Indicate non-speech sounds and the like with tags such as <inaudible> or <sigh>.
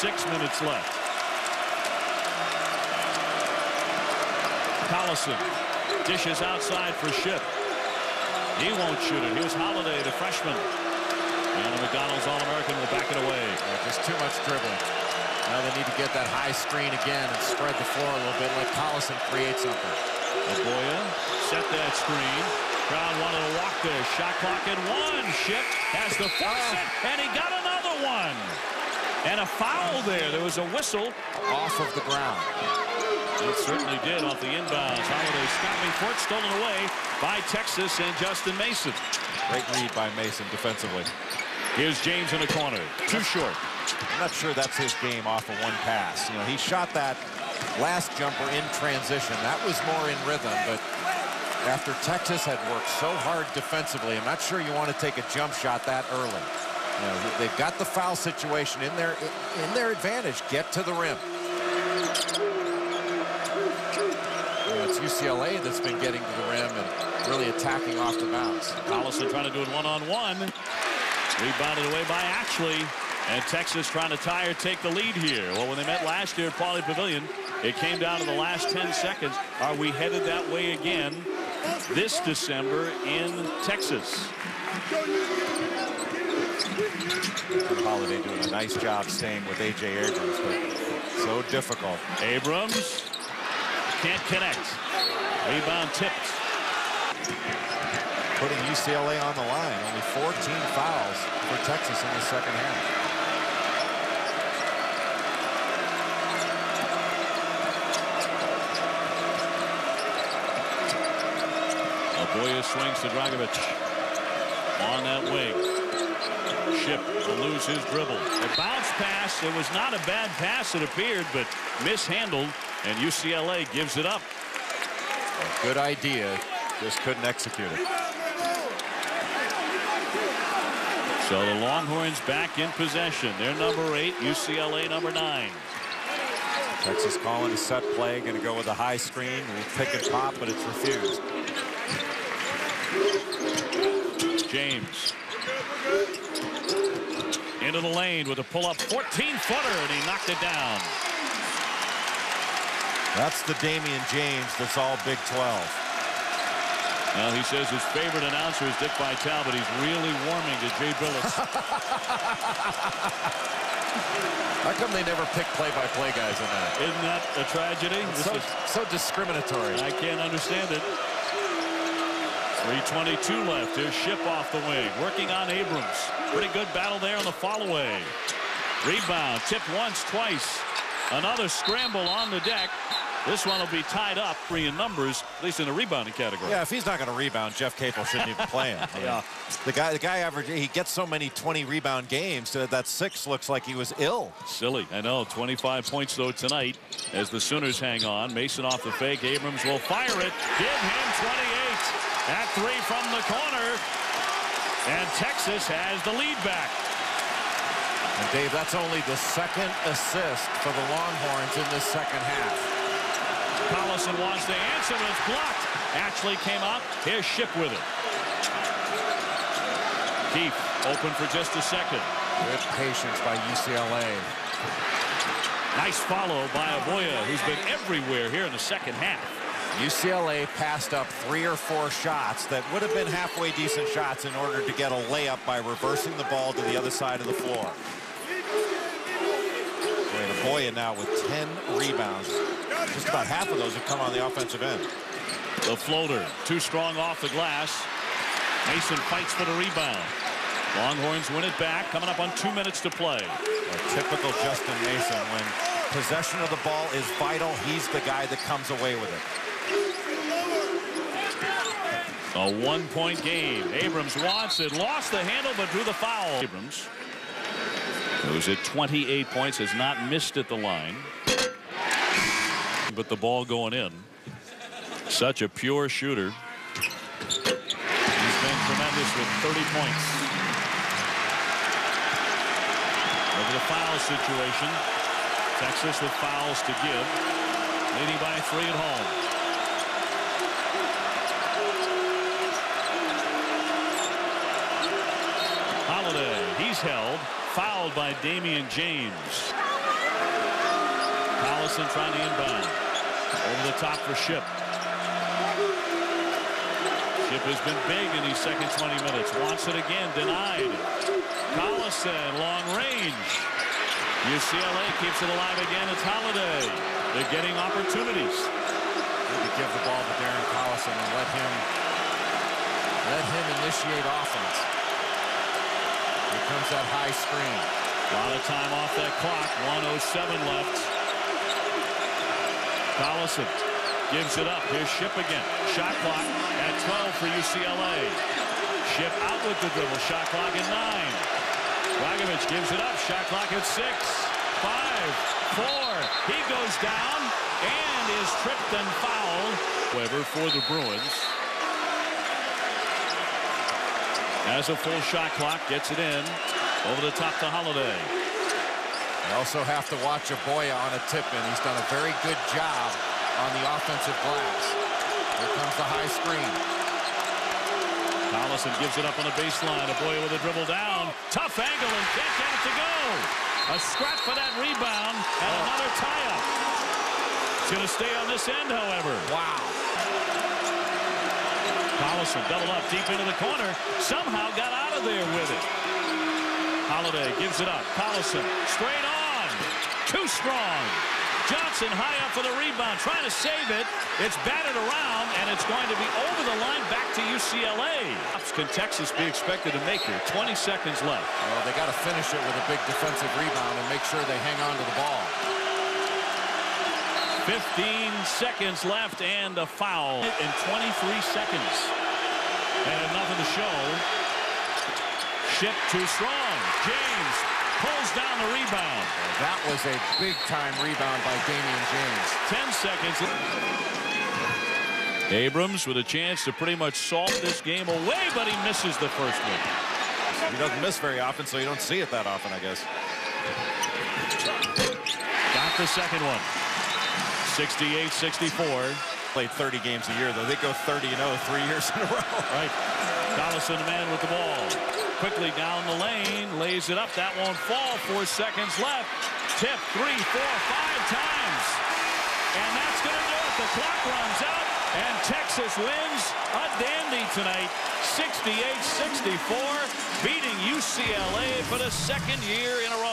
six minutes left. Collison dishes outside for Shipp. He won't shoot it. Here's Holiday, the freshman. And McDonald's All-American will back it away. Yeah, just too much dribbling. Now they need to get that high screen again and spread the floor a little bit. Let Collison create something. Aboya set that screen. Crowd wanted to walk there. Shot clock at one. Shipp has the force it, and he got another one. And a foul there. There was a whistle. Off of the ground. It certainly did off the inbounds. Holiday stopping it, stolen away by Texas and Justin Mason. Great read by Mason defensively. Here's James in the corner. Too short. I'm not sure that's his game off of one pass. You know, he shot that last jumper in transition. That was more in rhythm, but after Texas had worked so hard defensively, I'm not sure you want to take a jump shot that early. Uh, know, they've got the foul situation in their in their advantage. Get to the rim. Know, it's UCLA that's been getting to the rim and really attacking off the bounce. Collison trying to do it one-on-one. -on -one. Rebounded away by Ashley. And Texas trying to tie or take the lead here. Well, when they met last year at Pauley Pavilion, it came down to the last 10 seconds. Are we headed that way again this December in Texas? Holiday doing a nice job staying with A.J. Abrams, but so difficult. Abrams can't connect. Rebound tipped. Putting UCLA on the line. Only 14 fouls for Texas in the second half. Aboya swings to Dragic on that wing. Lose his dribble. A bounce pass. It was not a bad pass, it appeared, but mishandled, and UCLA gives it up. A good idea. Just couldn't execute it. So the Longhorns back in possession. They're number eight, UCLA number nine. Texas calling a set play, going to go with a high screen. Pick and pop, but it's refused. James. Into the lane with a pull-up 14-footer, and he knocked it down. That's the Damion James that's all Big 12. Well, he says his favorite announcer is Dick Vitale, but he's really warming to Jay Bilas. <laughs> How come they never pick play-by-play -play guys in that? Isn't that a tragedy? So, is, so discriminatory. I can't understand it. 3.22 left. Here's Shipp off the wing. Working on Abrams. Pretty good battle there on the follow-away. Rebound. Tipped once, twice. Another scramble on the deck. This one will be tied up, three in numbers, at least in the rebounding category. Yeah, if he's not going to rebound, Jeff Capel shouldn't even play him. <laughs> Mean, yeah. The guy, the guy average, he gets so many 20 rebound games that that six looks like he was ill. Silly, I know. 25 points though tonight as the Sooners hang on. Mason off the fake. Abrams will fire it. Give him 28. That three from the corner. And Texas has the lead back. And Dave, that's only the second assist for the Longhorns in this second half. Collison wants the answer, but it's blocked. Ashley came up. Here's Shipp with it. Keith open for just a second. Good patience by UCLA. Nice follow by Aboya, who's been everywhere here in the second half. UCLA passed up three or four shots that would have been halfway decent shots in order to get a layup by reversing the ball to the other side of the floor. Aboya now with 10 rebounds. Just about half of those have come on the offensive end. The floater, too strong off the glass. Mason fights for the rebound. Longhorns win it back, coming up on two minutes to play. A typical Justin Mason. When possession of the ball is vital, he's the guy that comes away with it. A one-point game. Abrams wants it. Lost the handle, but drew the foul. Abrams, who's at 28 points, has not missed at the line. But the ball going in. Such a pure shooter. He's been tremendous with 30 points. Over the foul situation. Texas with fouls to give. Leading by three at home. Held, fouled by Damion James. Collison trying to inbound. Over the top for Shipp. Shipp has been big in these second 20 minutes. Wants it again. Denied. Collison, long range. UCLA keeps it alive again. It's Holiday. They're getting opportunities. Give the ball to Darren Collison and let him let him initiate offense. Comes that high screen. A lot of time off that clock. 107 left. Collison gives it up. Here's Shipp again. Shot clock at 12 for UCLA. Shipp out with the dribble. Shot clock at 9. Dragovic gives it up. Shot clock at 6. 5. 4. He goes down and is tripped and fouled. However, for the Bruins. Has a full shot clock. Gets it in. Over the top to Holiday. You also have to watch Aboya on a tip-in. He's done a very good job on the offensive glass. Here comes the high screen. Collison gives it up on the baseline. Aboya with a dribble down. Tough angle and can't get it to go. A scrap for that rebound and oh. another tie-up. It's going to stay on this end, however. Wow. Collison double up deep into the corner. Somehow got out of there with it. Holiday gives it up. Collison straight on. Too strong. Johnson high up for the rebound, trying to save it. It's batted around, and it's going to be over the line back to UCLA. Can Texas be expected to make here? 20 seconds left. Well, they got to finish it with a big defensive rebound and make sure they hang on to the ball. 15 seconds left and a foul in 23 seconds. And nothing to show. Shipp too strong. James pulls down the rebound. That was a big-time rebound by Damion James. 10 seconds. Abrams with a chance to pretty much salt this game away, but he misses the first one. He doesn't miss very often, so you don't see it that often, I guess. Got the second one. 68-64. Played 30 games a year, though. They go 30-0 three years in a row. <laughs> Right. Collison, the man with the ball quickly down the lane, lays it up. That won't fall. Four seconds left. Tip three, four, five times. And that's going to do it. The clock runs out, and Texas wins a dandy tonight. 68-64, beating UCLA for the second year in a row.